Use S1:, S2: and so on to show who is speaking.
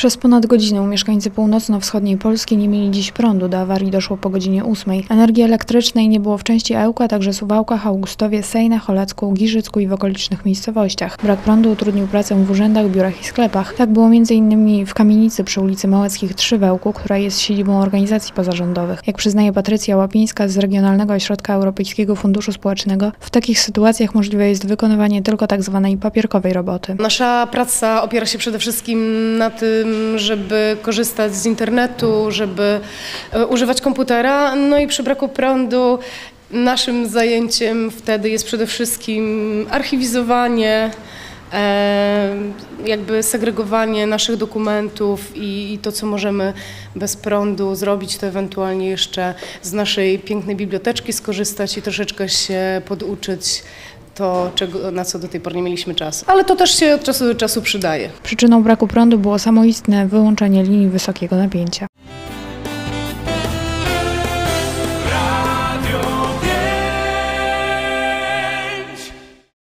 S1: Przez ponad godzinę mieszkańcy północno-wschodniej Polski nie mieli dziś prądu. Do awarii doszło po godzinie 8. Energii elektrycznej nie było w części Ełku, a także Suwałkach, Augustowie, Sejnach, Cholecku, Giżycku i w okolicznych miejscowościach. Brak prądu utrudnił pracę w urzędach, biurach i sklepach. Tak było m.in. w kamienicy przy ulicy Małackich 3 w Ełku, która jest siedzibą organizacji pozarządowych. Jak przyznaje Patrycja Łapińska z Regionalnego Ośrodka Europejskiego Funduszu Społecznego, w takich sytuacjach możliwe jest wykonywanie tylko tak zwanej papierkowej roboty.
S2: Nasza praca opiera się przede wszystkim na tym, żeby korzystać z internetu, żeby e, używać komputera. No i przy braku prądu naszym zajęciem wtedy jest przede wszystkim archiwizowanie, e, jakby segregowanie naszych dokumentów i, i to, co możemy bez prądu zrobić, to ewentualnie jeszcze z naszej pięknej biblioteczki skorzystać i troszeczkę się poduczyć to, czego, na co do tej pory nie mieliśmy czasu. Ale to też się od czasu do czasu przydaje.
S1: Przyczyną braku prądu było samoistne wyłączenie linii wysokiego napięcia.